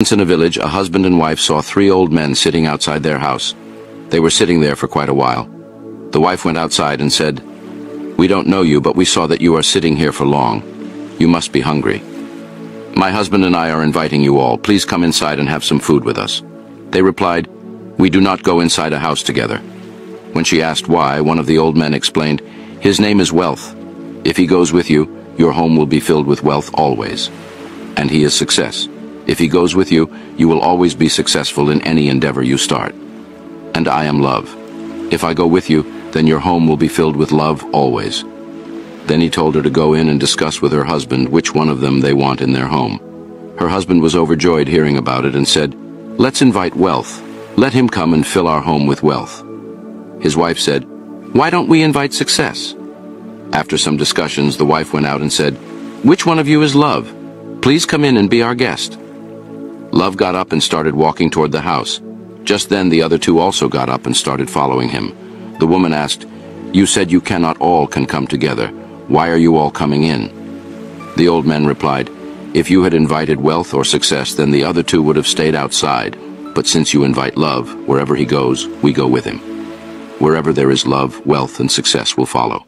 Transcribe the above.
Once in a village, a husband and wife saw three old men sitting outside their house. They were sitting there for quite a while. The wife went outside and said, We don't know you, but we saw that you are sitting here for long. You must be hungry. My husband and I are inviting you all. Please come inside and have some food with us. They replied, We do not go inside a house together. When she asked why, one of the old men explained, His name is Wealth. If he goes with you, your home will be filled with wealth always. And he is success. If he goes with you, you will always be successful in any endeavor you start. And I am love. If I go with you, then your home will be filled with love always. Then he told her to go in and discuss with her husband which one of them they want in their home. Her husband was overjoyed hearing about it and said, Let's invite wealth. Let him come and fill our home with wealth. His wife said, Why don't we invite success? After some discussions, the wife went out and said, Which one of you is love? Please come in and be our guest. Love got up and started walking toward the house. Just then the other two also got up and started following him. The woman asked, You said you cannot all can come together. Why are you all coming in? The old men replied, If you had invited wealth or success, then the other two would have stayed outside. But since you invite love, wherever he goes, we go with him. Wherever there is love, wealth and success will follow.